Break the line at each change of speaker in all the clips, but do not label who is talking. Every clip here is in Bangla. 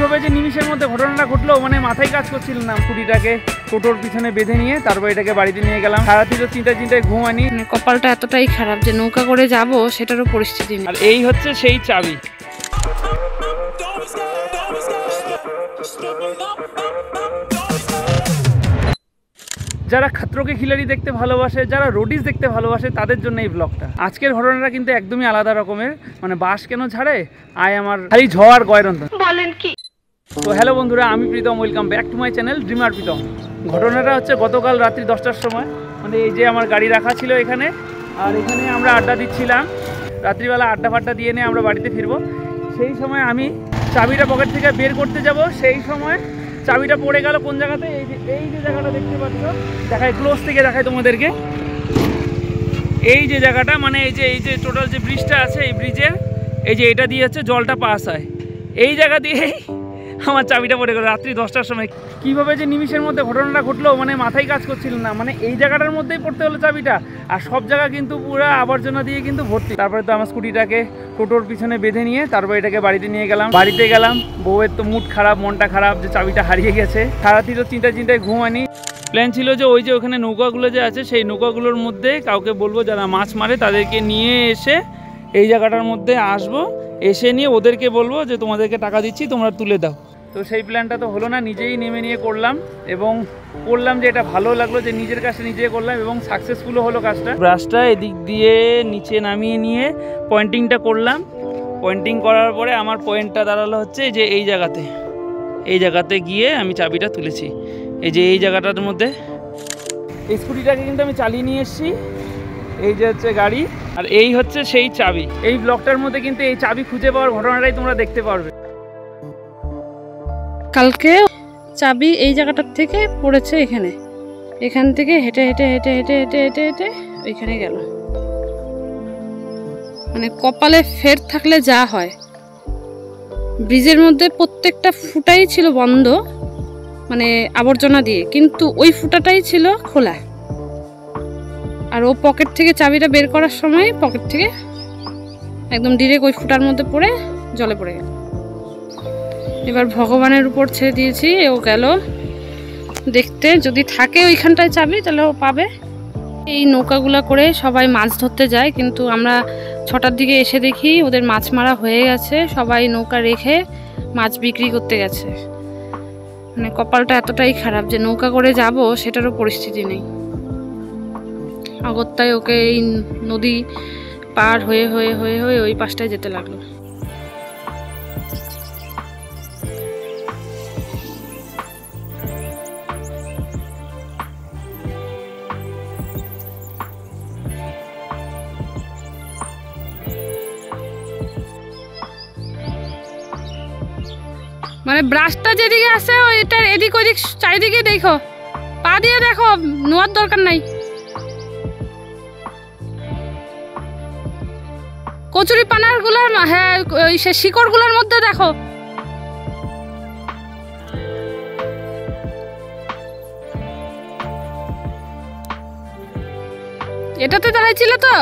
কীভাবে যে নিমিষের মধ্যে ঘটনাটা ঘটলো মানে মাথায় কাজ করছিল না স্কুটিটাকে টোটোর পিছনে বেঁধে নিয়ে তারপর এটাকে বাড়িতে নিয়ে গেলাম। সারাতি তো চিন্তায় চিন্তায় ঘুমানি।
মানে কপালটা এতটাই খারাপ যে নৌকা করে যাব সেটারও পরিস্থিতি
আর এই হচ্ছে সেই চাবি। যারা খাত্রকে খিলাড়ি দেখতে ভালোবাসে যারা রোডিস দেখতে ভালোবাসে তাদের জন্য এই ব্লগটা। আজকের ঘটনাটা কিন্তু একদমই আলাদা রকমের। মানে বাস কেন ছাড়ে আয় আমার খালি ঝড় গয়রন্ত
বলেন কি?
তো হ্যালো বন্ধুরা, আমি Pritam welcome back to my channel dreamer Pritam. ঘটনাটা হচ্ছে গতকাল রাত্রি দশটার সময়। মানে এই যে আমার গাড়ি রাখা ছিল এখানে, আর এখানে আমরা আড্ডা দিচ্ছিলাম। রাত্রিবেলা আড্ডা ফাড্ডা দিয়ে নিয়ে আমরা বাড়িতে ফিরবো। সেই সময় আমি চাবিটা পকেট থেকে বের করতে যাব। সেই সময় চাবিটা পড়ে গেল কোন জায়গাতে? এই যে এই যে জায়গাটা দেখতে পাচ্ছ দেখায় ক্লোজ থেকে দেখায় তোমাদেরকে। এই যে জায়গাটা মানে এই যে এই যে টোটাল যে ব্রিজটা আছে এই ব্রিজের এই যে এটা দিয়ে হচ্ছে জলটা পাস হয়। এই জায়গা দিয়েই আমার চাবিটা পড়ে গেল, রাত্রি দশটার সময়। কীভাবে যে নিমিষের মধ্যে ঘটনাটা ঘটলো মানে মাথায় কাজ করছিল না। মানে এই জায়গাটার মধ্যেই পড়তে হলো চাবিটা। আর সব জায়গা কিন্তু পুরো আবর্জনা দিয়ে কিন্তু ভর্তি। তারপরে তো আমার স্কুটিটাকে টোটোর পিছনে বেঁধে নিয়ে তারপর এটাকে বাড়িতে নিয়ে গেলাম। বাড়িতে গেলাম, বউয়ের তো মুড খারাপ, মনটা খারাপ যে চাবিটা হারিয়ে গেছে। সারাতি তো চিন্তায় চিন্তায় ঘুমানি। প্ল্যান ছিল যে ওই যে ওখানে নৌকাগুলো যে আছে, সেই নৌকাগুলোর মধ্যে কাউকে বলব যারা মাছ মারে তাদেরকে নিয়ে এসে এই জায়গাটার মধ্যে আসব। এসে নিয়ে ওদেরকে বলব যে তোমাদেরকে টাকা দিচ্ছি, তোমরা তুলে দাও। তো সেই প্ল্যানটা তো হলো না নিজেই নেমে নিয়ে করলাম এবং করলাম যে এটা ভালো লাগল যে নিজের কাছে নিজে করলাম এবং সাকসেসফুলও হলো কাজটা। ব্রাশটা এদিক দিয়ে নিচে নামিয়ে নিয়ে পয়েন্টিংটা করলাম। পয়েন্টিং করার পরে আমার পয়েন্টটা দাঁড়াল হচ্ছে যে এই জায়গাতে। এই জায়গাতে গিয়ে আমি চাবিটা তুলেছি। এই যে এই জায়গাটার মধ্যে এই স্কুটিটাকে কিন্তু আমি চালিয়ে নিয়ে এসেছি। এই যে হচ্ছে গাড়ি। আর এই হচ্ছে সেই চাবি। এই ব্লকটার মধ্যে কিন্তু এই চাবি খুঁজে পাওয়ার ঘটনাটাই তোমরা দেখতে পারবে।
কালকে চাবি এই জায়গাটার থেকে পড়েছে এখানে। এখান থেকে হেঁটে হেঁটে হেঁটে হেঁটে হেঁটে হেঁটে হেঁটে ওইখানে গেল। মানে কপালে ফের থাকলে যা হয়। ব্রিজের মধ্যে প্রত্যেকটা ফুটাই ছিল বন্ধ মানে আবর্জনা দিয়ে, কিন্তু ওই ফুটাটাই ছিল খোলা। আর ও পকেট থেকে চাবিটা বের করার সময় পকেট থেকে একদম ডিরেক্ট ওই ফুটার মধ্যে পড়ে জলে পড়ে গেল। এবার ভগবানের উপর ছেড়ে দিয়েছি, ও গেল। দেখতে, যদি থাকে ওইখানটায় চাবি তাহলে ও পাবে। এই নৌকাগুলা করে সবাই মাছ ধরতে যায়, কিন্তু আমরা ছটার দিকে এসে দেখি ওদের মাছ মারা হয়ে গেছে, সবাই নৌকা রেখে মাছ বিক্রি করতে গেছে। মানে কপালটা এতটাই খারাপ যে নৌকা করে যাব, সেটারও পরিস্থিতি নেই। অগত্যায় ওকে এই নদী পার হয়ে হয়ে হয়ে হয়ে ওই পাশটায় যেতে লাগল। মানে ব্রাশটা যেদিকে আছে ওইটা এদিক ওদিক চারিদিকে দেখো। পা দিয়ে দেখো, নোয়ার দরকার নাই। কচুরি পানারগুলার হ্যাঁ সে শিকড়গুলার মধ্যে দেখো। এটাতে দাঁড়াইছিল তো?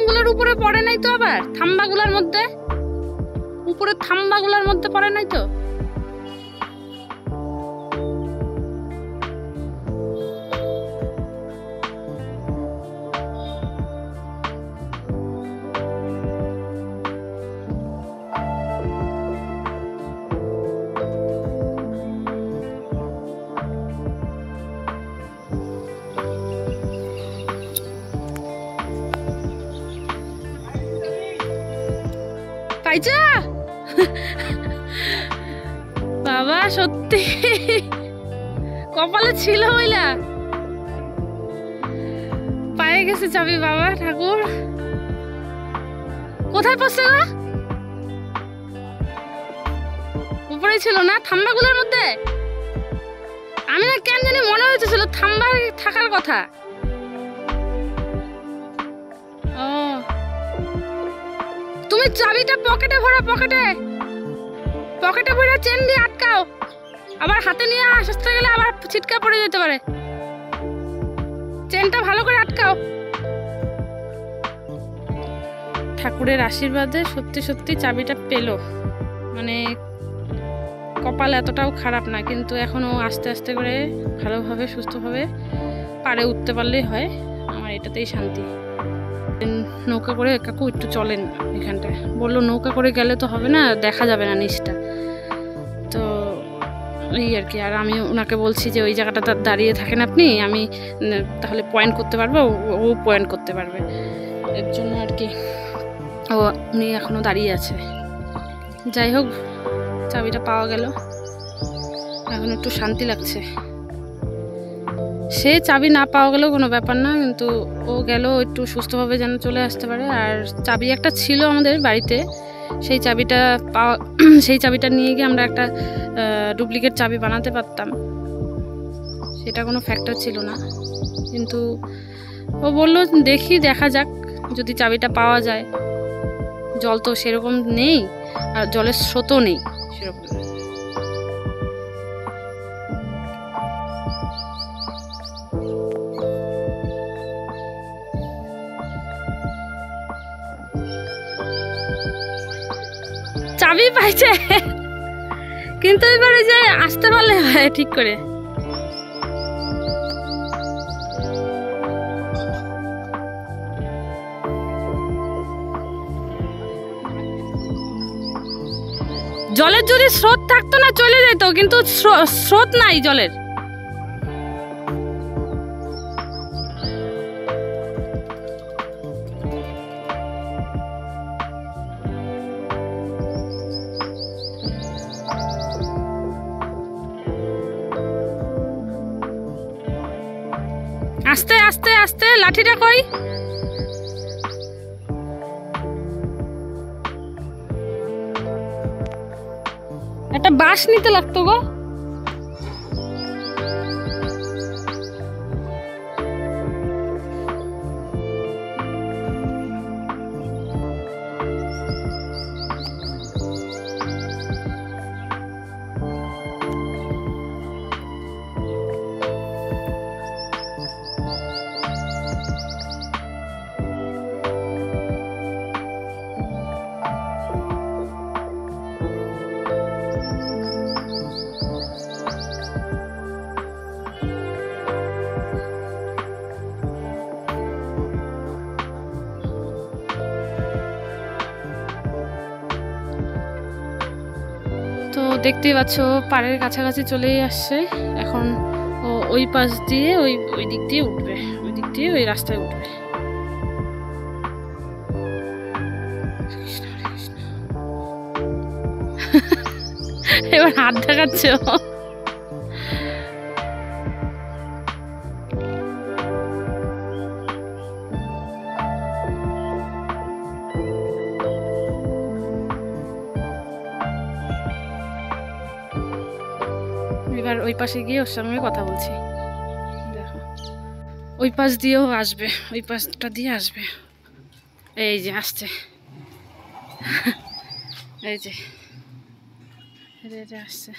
ওই বাটামগুলোর উপরে পড়ে নাই তো আবার? থাম্বাগুলোর মধ্যে? উপরে থাম্বাগুলোর মধ্যে পড়ে নাই তো? পাইছা বাবা, সত্যি? কপালে ছিল বইলা পায়ে গেছে চাবি বাবা, ঠাকুর। কোথায় পড়ছে গো? উপরে ছিল না? থাম্বাগুলোর মধ্যে? আমি না কেন জানি মনে হইতেছিল থাম্বা থাকার কথা। তুমি চাবিটা পকেটে ভরো পকেটে। পকেটে ভরে চেন দিয়ে আটকাও। আবার হাতে নিয়ে আসতে গেলে আবার ছিটকা পড়ে যেতে পারে। চেনটা ভালো করে আটকাও। ঠাকুরের আশীর্বাদে সত্যি সত্যি চাবিটা পেল। মানে কপাল এতটাও খারাপ না, কিন্তু এখনও আস্তে আস্তে করে ভালোভাবে, সুস্থভাবে পারে উঠতে পারলেই হয়। আমার এটাতেই শান্তি। নৌকা করে কাকু একটু চলেন এখানটায়। বলল, নৌকা করে গেলে তো হবে না, দেখা যাবে না নিচটা। তো এই আর কি, আর আমি ওনাকে বলছি যে, ওই জায়গাটা দাঁড়িয়ে থাকেন আপনি, আমি তাহলে পয়েন্ট করতে পারব, ও- পয়েন্ট করতে পারবে। এর জন্য আর কি, ও, উনি এখনও দাঁড়িয়ে আছে। যাই হোক, চাবিটা পাওয়া গেল। এখন একটু শান্তি লাগছে। সে চাবি না পাওয়া গেলেও কোনো ব্যাপার না, কিন্তু ও গেল একটু সুস্থভাবে যেন চলে আসতে পারে। আর চাবি একটা ছিল আমাদের বাড়িতে, সেই চাবিটা পাওয়া সেই চাবিটা নিয়ে গিয়ে আমরা একটা ডুপ্লিকেট চাবি বানাতে পারতাম। সেটা কোনো ফ্যাক্টর ছিল না। কিন্তু ও বলল, দেখি, দেখা যাক যদি চাবিটা পাওয়া যায়। জল তো সেরকম নেই, আর জলের স্রোতও নেই। সেরকম চাবি পাইছে। কিন্তু এবারে যে আসতে পারলে হয় ঠিক করে। জলের যদি স্রোত থাকতো না, চলে যেত, কিন্তু স্রো- স্রোত নাই জলের। আস্তে আস্তে আস্তে লাঠিটা কই? একটা বাঁশ নিতে লাগতো গো। দেখতেই পাচ্ছ পাড়ের কাছাকাছি চলেই আসছে এখন ও ওই পাশ দিয়ে ওই ওই দিক দিয়ে উঠবে, ওই দিক দিয়ে ওই রাস্তায় উঠবে। এবার হাত দেখাচ্ছে পাশে গিয়ে ওর সঙ্গে কথা বলছি। দেখো। ওই পাশ দিয়েও আসবে, ওই পাশটা দিয়ে আসবে। এই যে, আসছে। এই যে। আসছে।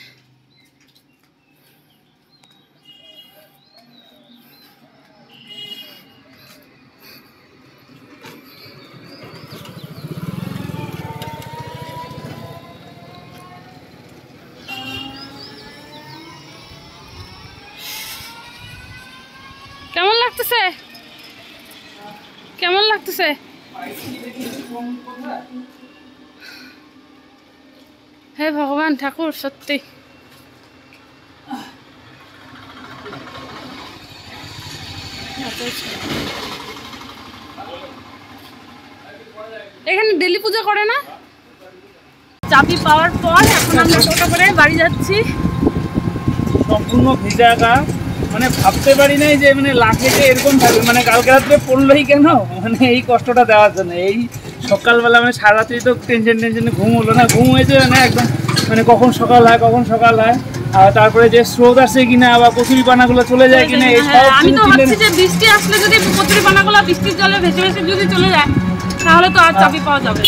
কেমন লাগতেছে? হে ভগবান, ঠাকুর, সত্যি। এখানে ডেলি পূজা করে না? চাবি পাওয়ার পর এখন আমরা টোটো করে বাড়ি যাচ্ছি।
সম্পূর্ণ ভিজা গা মানে ভাবতে পারি নাই যে মানে লাখে যে এরকম থাকবে মানে কালকে রাত্রে পড়লোই কেন? মানে এই কষ্টটা দেওয়ার জন্য। এই সকালবেলা মানে সারা রাত্রি তো টেনশন টেনশনে ঘুম হলো না। ঘুম হয়েছে মানে একদম মানে কখন সকাল হয় কখন সকাল হয়। আর তারপরে যে স্রোত আসে কিনা বা কচুরি পানাগুলো চলে যায় কিনা এই
হ্যাঁ,
সব
আমি তো ভাবছি যে বৃষ্টি আসলে যদি কচুরি পানাগুলো বৃষ্টির জলে ভেসে ভেসে যদি চলে যায় তাহলে তো আর চাবি পাওয়া যাবে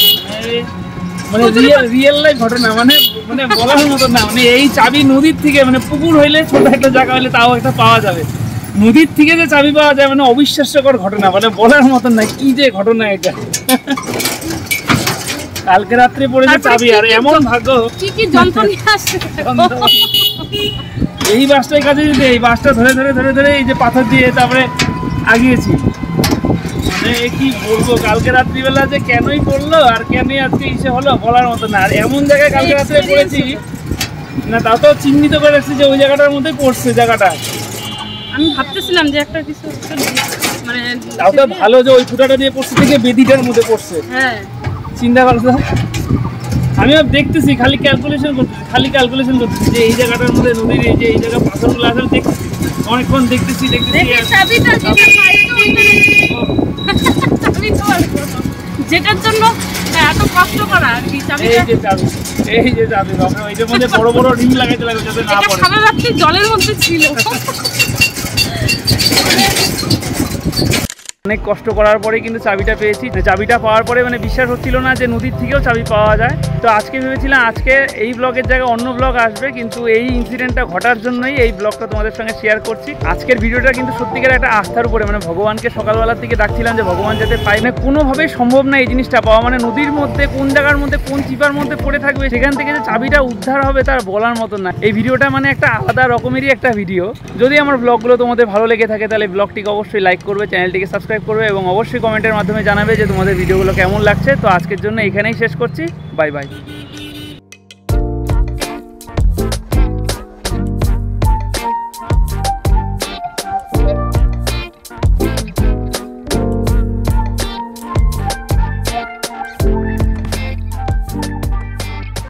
মানে রিয়েল রিয়েল লাইফ ঘটনা মানে মানে বলার মতো না মানে এই চাবি নদীর থেকে মানে পুকুর হইলে ছোট একটা জায়গা হইলে তাও একটা পাওয়া যাবে। নদীর থেকে যে চাবি পাওয়া যায় মানে অবিশ্বাস্যকর ঘটনা মানে বলার মতো না কি যে ঘটনা এটা। কালকে রাত্রে পড়ে যে চাবি আর এমন ভাগ্য।
কি কি
এই বাসটার কাছে যদি এই বাসটা ধরে ধরে ধরে ধরে এই যে পাথর দিয়ে তারপরে আগিয়েছি। মানে এ কি বলব? কালকে রাত্রিবেলা যে কেনই পড়ল আর কেনই আজকে ইসে হলো বলার মতো না। আর এমন জায়গায় কালকে রাত্রে পড়েছি না তাও তো চিহ্নিত করে রাখছি যে ওই জায়গাটার মধ্যে পড়ছে জায়গাটা।
আমি ভাবতেছিলাম যে একটা কিছু মানে
তাও তো ভালো যে ওই ফুটাটা দিয়ে পড়ছে থেকে বেদিটার মধ্যে পড়ছে।
হ্যাঁ।
চিন্তা করো তো আমিও দেখতেছি খালি ক্যালকুলেশন করতেছি খালি ক্যালকুলেশন করতেছি যে এই জায়গাটার মধ্যে নদীর এই যে এই জায়গা পাথরগুলো আমি দেখতেছি। অনেকক্ষণ দেখতেছি দেখতেছি
দেখি
আর-
চাবিটা যেটা পাই তো ওইখানে চাবি তো আসব। যেটার জন্য এত কষ্ট করা কি
এই যে চাবি এই যে চাবি বাবা এইটার মধ্যে বড় বড় রিং লাগাইতে লাগবে যাতে না পড়ে।
সারা রাত্রি জলের মধ্যে ছিল।
অনেক কষ্ট করার পরে কিন্তু চাবিটা পেয়েছি। চাবিটা পাওয়ার পরে মানে বিশ্বাস হচ্ছিল না যে নদীর থেকেও চাবি পাওয়া যায়। তো আজকে ভেবেছিলাম আজকে এই ব্লগের জায়গায় অন্য ব্লগ আসবে, কিন্তু এই ইনসিডেন্টটা ঘটার জন্যই এই ব্লগটা তোমাদের সঙ্গে শেয়ার করছি। আজকের ভিডিওটা কিন্তু সত্যিকার একটা আস্থার উপরে মানে ভগবানকে সকালবেলার দিকে ডাকছিলাম যে, ভগবান, যাতে পাই না কোনোভাবেই সম্ভব না এই জিনিসটা পাওয়া। মানে নদীর মধ্যে, কোন জায়গার মধ্যে, কোন চিপার মধ্যে পড়ে থাকবে, সেখান থেকে যে চাবিটা উদ্ধার হবে তার বলার মতো না। এই ভিডিওটা মানে একটা আলাদা রকমেরই একটা ভিডিও। যদি আমার ব্লগগুলো তোমাদের ভালো লেগে থাকে, তাহলে ব্লগটিকে অবশ্যই লাইক করবে, চ্যানেলটিকে সাবস্ক্রাইব করবে এবং অবশ্যই কমেন্টের মাধ্যমে জানাবে যে তোমাদের ভিডিওগুলো কেমন লাগছে। তো আজকের জন্য এখানেই শেষ করছি। Bye bye.